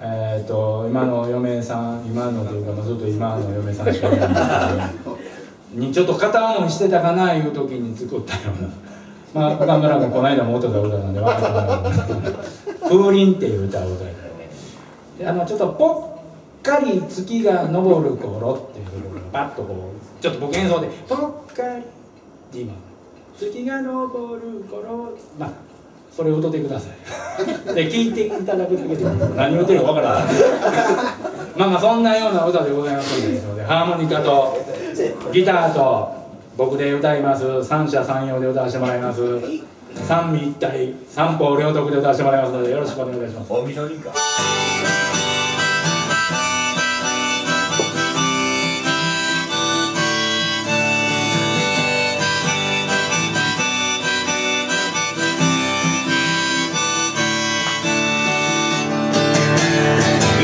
えっと今の嫁さん今のというかずっと今の嫁さんしかいないんですけどにちょっと片思いしてたかないう時に作ったようなまあ岡村君この間も歌った歌なんで分かったと思う風鈴っていう歌を歌いであのちょっとぽっかり月が昇る頃っていうところがバッとこうちょっと僕演奏でぽっかり今月が昇る頃まあそれを歌ってください。で聞いていただくだけで何言ってるか分からない。まあまあそんなような歌でございますのでハーモニカとギターと僕で歌います。三者三様で歌わせてもらいます。三位一体三方両得で歌わせてもらいますのでよろしくお願いします。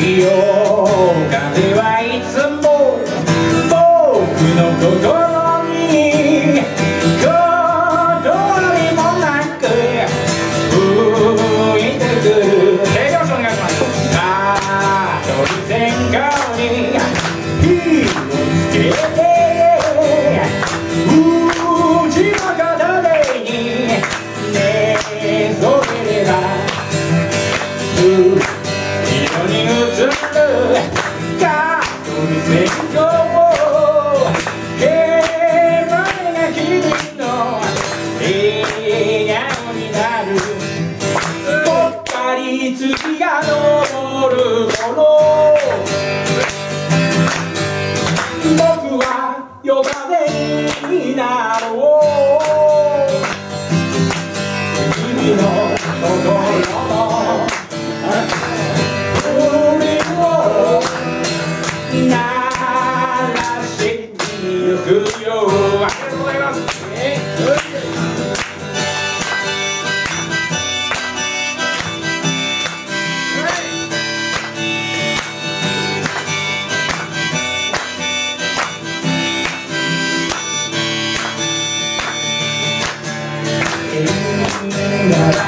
おみのりか夜風はいつも僕の心に断りもなく吹いてくる。手拍子お願いします蚊取り線香に火をつけてうちの片手に寝そべればかり月が昇る頃僕は夜風になろう。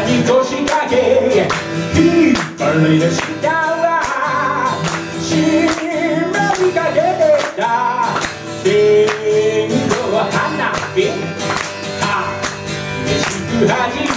に腰掛け引っ張り出したは締まりかけてた線路花火激しく弾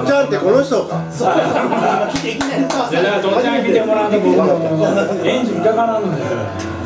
っちゃんってこの人か。いやだからとっちゃん来てもらうエンジンかからんのですよ